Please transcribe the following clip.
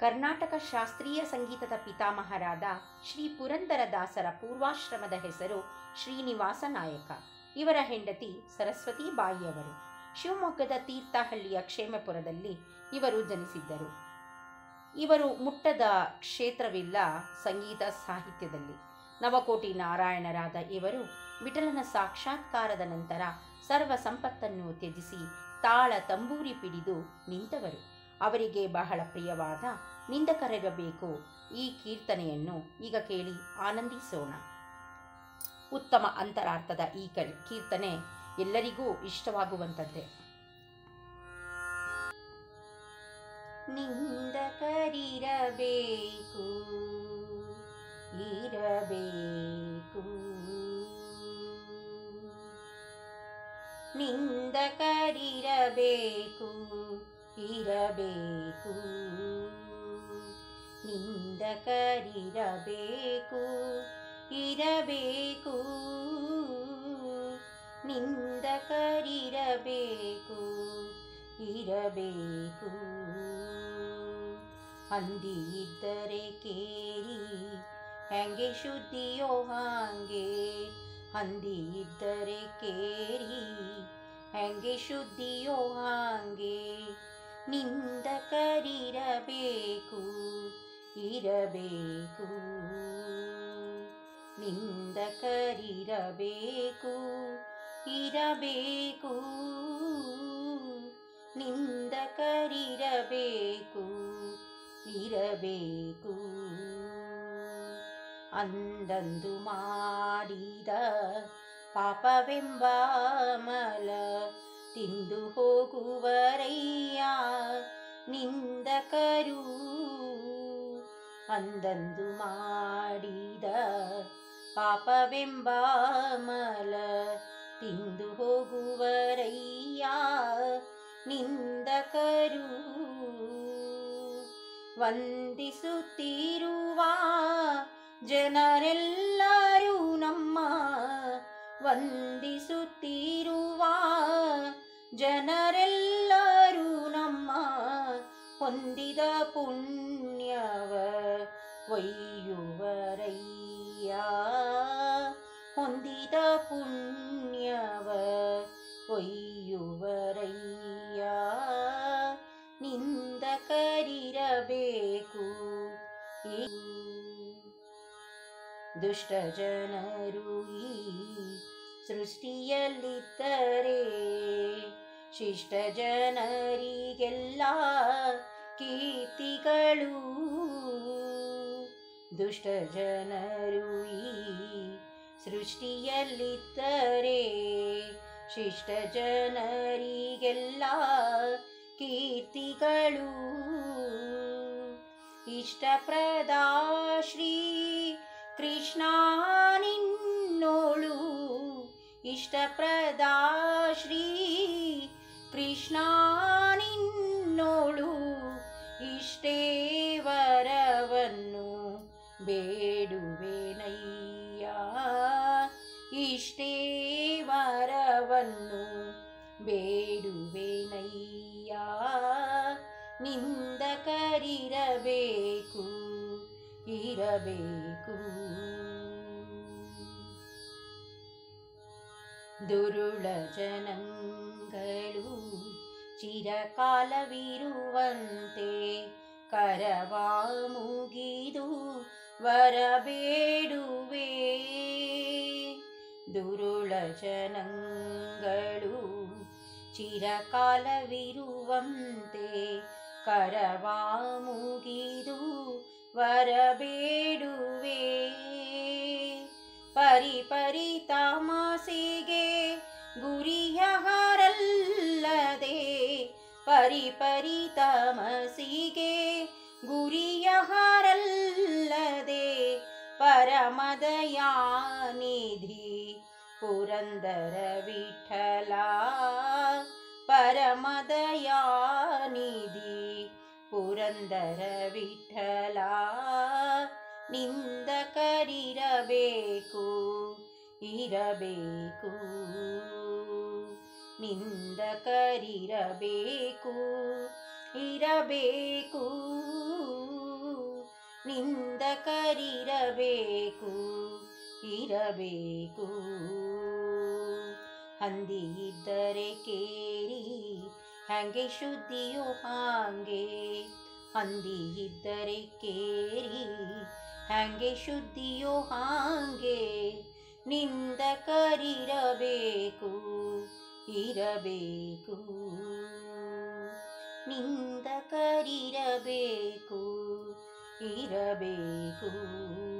ಕರ್ನಾಟಕ ಶಾಸ್ತ್ರೀಯ ಸಂಗೀತದ ಪಿತಾಮಹರಾದ ಶ್ರೀ ಪುರಂದರದಾಸರ ಪೂರ್ವಾಶ್ರಮದ ಹೆಸರು ಶ್ರೀನಿವಾಸ ನಾಯಕ. ಇವರ ಹೆಂಡತಿ ಸರಸ್ವತಿ ಬಾಯಿಯವರು. ಶಿವಮೊಗ್ಗದ ತೀರ್ಥಹಳ್ಳಿಯ ಕ್ಷೇಮಪುರದಲ್ಲಿ ಇವರು ಜನಿಸಿದ್ದರು. ಇವರು ಮುಟ್ಟದ ಕ್ಷೇತ್ರವಿಲ್ಲ ಸಂಗೀತ ಸಾಹಿತ್ಯದಲ್ಲಿ. ನವಕೋಟಿ ನಾರಾಯಣರಾದ ಇವರು ವಿಠಲನ ಸಾಕ್ಷಾತ್ಕಾರದ ನಂತರ ಸರ್ವ ಸಂಪತ್ತನ್ನು ತ್ಯಜಿಸಿ ತಾಳ ತಂಬೂರಿ ಪಿಡಿದು ನಿಂತವರು. ಅವರಿಗೆ ಬಹಳ ಪ್ರಿಯವಾದ ನಿಂದಕರಗಬೇಕು. ಈ ಕೀರ್ತನೆಯನ್ನು ಈಗ ಕೇಳಿ ಆನಂದಿಸೋಣ. ಉತ್ತಮ ಅಂತರಾರ್ಥದ ಈ ಕೀರ್ತನೆ ಎಲ್ಲರಿಗೂ ಇಷ್ಟವಾಗುವಂಥದ್ದೇ ನಿಂದಕರಿರಬೇಕು, ಇರಬೇಕು. ನಿಂದಕರಿರಬೇಕು. ಇರಬೇಕು. ನಿಂದಕರಿರಬೇಕು ಇರಬೇಕು. ನಿಂದಕರಿರಬೇಕು ಇರಬೇಕು. ಹಂದಿ ಇದ್ದರೆ ಕೇರಿ ಹೆಂಗೆ ಶುದ್ಧಿಯೋ ಹಾಗೆ. ಹಂದಿ ಇದ್ದರೆ ಕೇರಿ ಹೆಂಗೆ ಶುದ್ಧಿಯೋ ಹಾಗೆ. ನಿಂದಕರಿರಬೇಕು ಇರಬೇಕು. ನಿಂದ ಕರಿರಬೇಕು ಇರಬೇಕು. ನಿಂದ ನಿಂದಕರಿರಬೇಕು ಇರಬೇಕು. ಅಂದಂದು ಮಾಡಿದ ಪಾಪವೆಂಬ ಮಲ ತಿಂದು ಹೋಗುವರಯ್ಯ ನಿಂದಕರು ಅಂದಂದು ಮಾಡಿದ ಪಾಪವೆಂಬ ಮಲ ತಿಂದು ಹೋಗುವರಯ್ಯ ನಿಂದಕರು ವಂದಿಸುತ್ತಿರುವ ಜನರೆಲ್ಲರೂ ನಮ್ಮ ವಂದಿಸುತ್ತಿರುವ ಜನರೆಲ್ಲರೂ ಹೊಂದಿದ ಪುಣ್ಯವ ಒಯ್ಯುವರಯ್ಯ ಹೊಂದಿದ ಪುಣ್ಯವ ಒಯ್ಯುವರಯ್ಯ ನಿಂದ ಕರಿರಬೇಕು ದುಷ್ಟ ಜನರು ಈ ಸೃಷ್ಟಿಯಲ್ಲಿದ್ದರೆ ಶಿಷ್ಟ ಜನರಿಗೆಲ್ಲ ಕೀರ್ತಿಗಳು. ದುಷ್ಟ ಜನರು ಈ ಸೃಷ್ಟಿಯಲ್ಲಿದ್ದರೆ ಶಿಷ್ಟ ಜನರಿಗೆಲ್ಲ ಕೀರ್ತಿಗಳು. ಇಷ್ಟಪ್ರದ ಶ್ರೀ ಕೃಷ್ಣ ನಿನ್ನೋಳು ಇಷ್ಟಪ್ರದ ವರವನ್ನು ಬೇಡುವೆನಯ್ಯ. ನಿಂದಕರಿರಬೇಕು ಇರಬೇಕು. ದುರುಳ ಜನಗಳು ಚಿರಕಾಲವಿರುವಂತೆ ಕರವಾ ಮುಗಿದು ವರಬೇಡುವೆ. ದುರುಳ ಜನಗಳು ಚಿರಕಾಲವಿರುವಂತೆ ಕರವಾ ಮುಗಿದು ವರಬೇಡುವೆ. ಪರಿ ಪರಿ ತಾಮಸಿಗೆ ಗುರಿಯ ಹಾರಲ್ಲದೆ ಪರಿ ಪರಿ ಪರಮದಯಾನಿಧಿ ಪುರಂದರ ವಿಠಲ ಪರಮದಯಾನಿಧಿ ಪುರಂದರ ವಿಠಲ ನಿಂದಕರಿರಬೇಕು ಇರಬೇಕು. ನಿಂದ ನಿಂದಕರಿರಬೇಕು ಇರಬೇಕು. ನಿಂದ ನಿಂದಕರಿರಬೇಕು ಇರಬೇಕು. ಹಂದಿ ಇದ್ದರೆ ಕೇರಿ, ಹಂಗೆ ಶುದ್ಧಿಯು ಹಾಂಗೆ. ಹಂದಿ ಇದ್ದರೆ ಕೇರಿ, ಹಂಗೆ ಶುದ್ಧಿಯು ಹಾಂಗೆ. ಇರಬೇಕು ನಿಂದಕರಿರಬೇಕು ಇರಬೇಕು. ನಿಂದಕರಿರಬೇಕು ಇರಬೇಕು.